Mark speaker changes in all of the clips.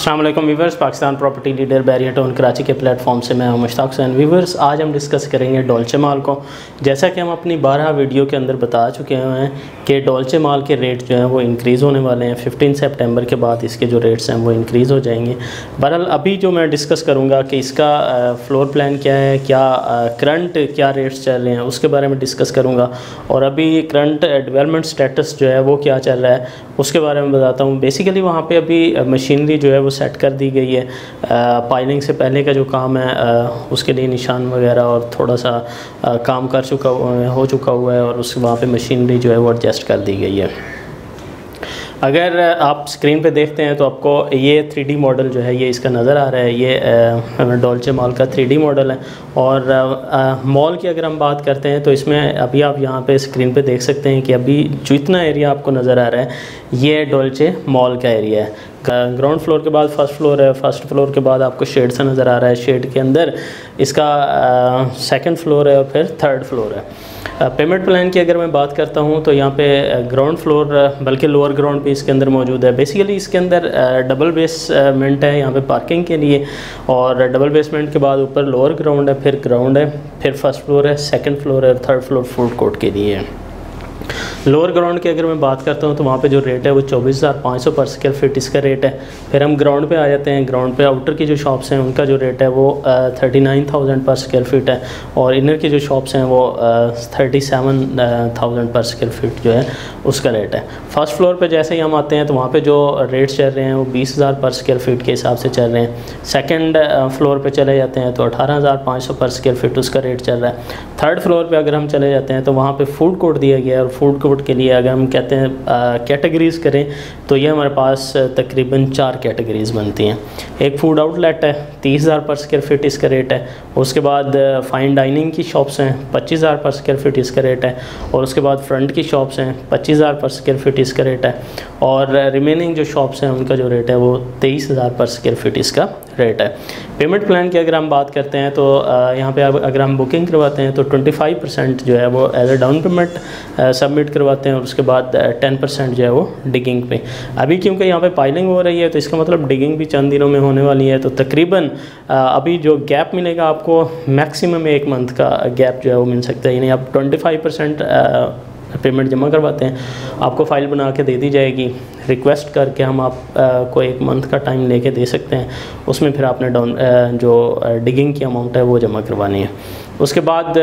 Speaker 1: अल्लाम viewers Pakistan property leader Bahria town Karachi के platform से मैं हूँ मुश्ताक हुसैन। वीवर्स आज हम डिस्कस करेंगे डोलचे माल को। जैसा कि हम अपनी बारह वीडियो के अंदर बता चुके हैं कि डोलचे माल के रेट जो हैं वो इंक्रीज़ होने वाले हैं। 15 सितंबर के बाद इसके जो रेट्स हैं वो इंक्रीज़ हो जाएँगे। बहरहाल, अभी जो मैं डिस्कस करूँगा कि इसका फ्लोर प्लान क्या है, क्या करंट क्या रेट्स चल रहे हैं, उसके बारे में डिस्कस करूँगा। और अभी करंट डेवलपमेंट स्टेटस जो है वो क्या चल रहा है, उसके बारे में बताता हूँ। बेसिकली वहाँ पर अभी मशीनरी जो है सेट कर दी गई है। पाइलिंग से पहले का जो काम है आ, उसके लिए निशान वगैरह और थोड़ा सा आ, काम कर चुका हो चुका हुआ है और उस वहाँ पे मशीनरी जो है वो एडजस्ट कर दी गई है। अगर आप स्क्रीन पे देखते हैं तो आपको ये थ्री मॉडल जो है, ये इसका नज़र आ रहा है। ये डोलचे मॉल का थ्री मॉडल है। और मॉल की अगर हम बात करते हैं तो इसमें अभी आप यहाँ पे स्क्रीन पे देख सकते हैं कि अभी जो इतना एरिया आपको नज़र आ रहा है, ये डोलचे मॉल का एरिया है। ग्राउंड फ्लोर के बाद फ़र्स्ट फ्लोर है। फ़र्स्ट फ्लोर के बाद आपको शेड सा नज़र आ रहा है। शेड के अंदर इसका सेकेंड फ्लोर है और फिर थर्ड फ्लोर है। पेमेंट प्लान की अगर मैं बात करता हूँ तो यहाँ पे ग्राउंड फ्लोर बल्कि लोअर ग्राउंड भी इसके अंदर मौजूद है। बेसिकली इसके अंदर डबल बेसमेंट है यहाँ पे पार्किंग के लिए, और डबल बेसमेंट के बाद ऊपर लोअर ग्राउंड है, फिर ग्राउंड है, फिर फ़र्स्ट फ्लोर है सेकेंड फ्लोर है थर्ड फ्लोर फ़ूड कोर्ट के लिए है। लोअर ग्राउंड की अगर मैं बात करता हूँ तो वहाँ पे जो रेट है, वो चौबीस हज़ार पाँच सौ पर स्क्वायर फीट इसका रेट है। फिर हम ग्राउंड पे आ जाते हैं। ग्राउंड पे आउटर की जो शॉप्स हैं, उनका जो रेट है, वो thirty nine thousand per square feet है। और इनर की जो शॉप्स हैं, वो thirty seven thousand per square feet जो है, उसका रेट है। फ़र्स्ट फ्लोर पर जैसे ही हम आते हैं तो वहाँ पर जो रेट चल रहे हैं, वो बीस हज़ार पर स्क्वायर फीट के हिसाब से चल रहे हैं। सेकेंड फ्लोर पर चले जाते हैं तो अठारह हज़ार पाँच सौ पर स्क्वायर फीट उसका रेट चल रहा है। थर्ड फ्लोर पर अगर हम चले जाते हैं तो वहाँ पर फ़ूड कोर्ट दिया गया है और फ़ूड कोर्ट के लिए अगर हम कहते हैं कैटेगरीज़ करें तो ये हमारे पास तकरीबन चार कैटेगरीज़ बनती हैं। एक फ़ूड आउटलेट है, तीस हज़ार पर स्क्वायर फीट इसका रेट है। उसके बाद फ़ाइन डाइनिंग की शॉप्स हैं, पच्चीस हज़ार पर स्क्वायर फीट इसका रेट है। और उसके बाद फ्रंट की शॉप्स हैं, पच्चीस हज़ार पर स्क्वायर फीट इसका रेट है। और रिमेनिंग जो शॉप्स हैं, उनका जो रेट है, वो तेईस हज़ार पर स्क्वायर फीट इसका रेट है। पेमेंट प्लान की अगर हम बात करते हैं तो यहाँ पे अगर हम बुकिंग करवाते हैं तो 25 परसेंट जो है, वो as a down payment submit करवाते हैं और उसके बाद टेन परसेंट जो है वो डिगिंग पे। अभी क्योंकि यहाँ पे पाइलिंग हो रही है तो इसका मतलब डिगिंग भी चंद दिनों में होने वाली है तो तकरीबन अभी जो गैप मिलेगा आपको मैक्सिमम एक मंथ का गैप जो है वो मिल सकता है। यानी आप ट्वेंटी परसेंट पेमेंट जमा करवाते हैं आपको फ़ाइल बना के दे दी जाएगी। रिक्वेस्ट करके हम आप आ, को एक मंथ का टाइम लेके दे सकते हैं। उसमें फिर आपने डाउन जो डिगिंग की अमाउंट है वो जमा करवानी है। उसके बाद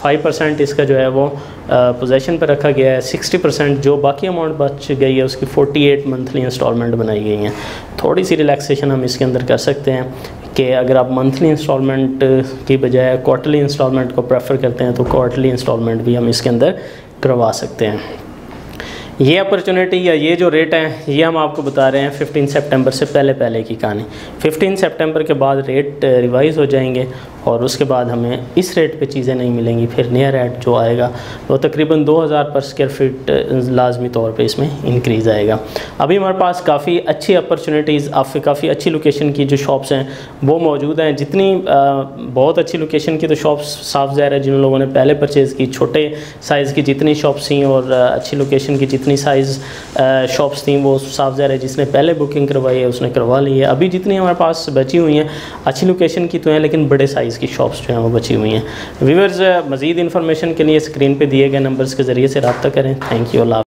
Speaker 1: फाइव परसेंट इसका जो है वो पोजेशन पर रखा गया है। सिक्सटी परसेंट जो बाकी अमाउंट बच गई है उसकी फोर्टी एट मंथली इंस्टॉलमेंट बनाई गई हैं। थोड़ी सी रिलैक्सेशन हम इसके अंदर कर सकते हैं कि अगर आप मंथली इंस्टॉलमेंट की बजाय क्वार्टरली इंस्टॉलमेंट को प्रेफर करते हैं तो क्वार्टरली इंस्टॉलमेंट भी हम इसके अंदर करवा सकते हैं। ये अपॉर्चुनिटी या ये जो रेट हैं, ये हम आपको बता रहे हैं 15 सितंबर से पहले पहले की कहानी। 15 सितंबर के बाद रेट रिवाइज़ हो जाएँगे और उसके बाद हमें इस रेट पे चीज़ें नहीं मिलेंगी, फिर नया रेट जो आएगा, वो तकरीबन 2000 पर स्क्वायर फीट लाजमी तौर पे इसमें इंक्रीज़ आएगा। अभी हमारे पास काफ़ी अच्छी अपॉर्चुनिटीज़ आप काफ़ी अच्छी लोकेशन की जो शॉप्स हैं, वो मौजूद हैं। जितनी बहुत अच्छी लोकेशन की तो शॉप्स साफ़ ज़ाहिर है जिन लोगों ने पहले परचेज़ की, छोटे साइज़ की जितनी शॉप्स थी और अच्छी लोकेशन की जितनी साइज़ शॉप्स थी, वो साफ़ ज़ाहिर है, जिसने पहले बुकिंग करवाई है, उसने करवा ली है। अभी जितनी हमारे पास बची हुई हैं, अच्छी लोकेशन की तो हैं, लेकिन बड़े साइज़ इसकी शॉप्स जो हैं वो बची हुई हैं। व्यूवर्स मज़ीद इन्फॉर्मेशन के लिए स्क्रीन पर दिए गए नंबर्स के ज़रिए से रबा करें। Thank you Allah